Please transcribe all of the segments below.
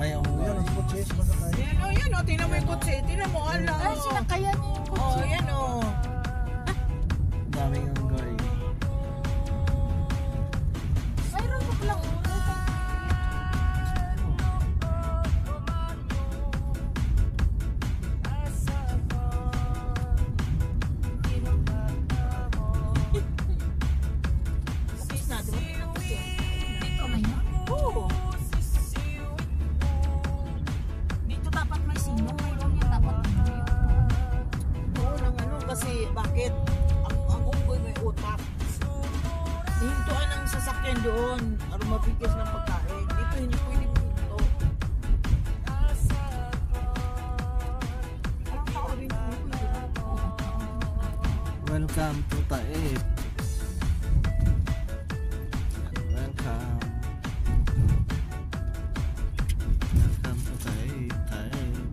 Ayaw mo Yan, ang kotse, sumaga tayo. Yan o, yan o. Tingnan mo yung kutsi. Tingnan mo, ala. Ay, sinakayan niya yung Oh, kotse. yan o. Daming ang Hihintuan ang sasakyan doon para mabigyan ng pagkain. Dito hindi pwede hindi pwede. Welcome to Taib. Welcome. Welcome to Taib. Taib.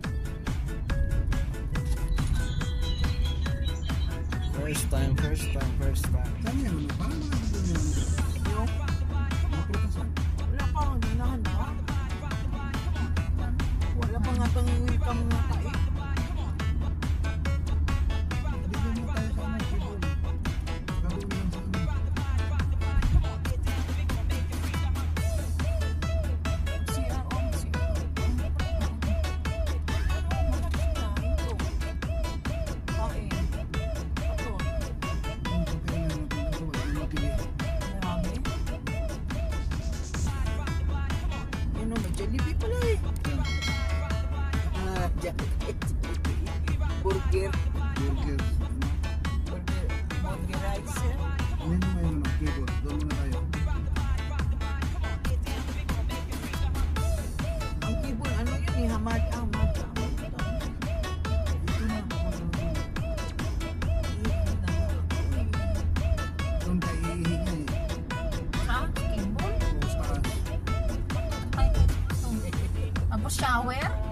First time, first time, first time. Yan? Ano? Parang Wala pa nga pang welcome Burger. Burgers. Ano? Burger. Burger rice. eh. Ano mo yung ano, keyboard? Doon muna tayo. Ang kibon, ano yun eh, hamad, hamad, shower?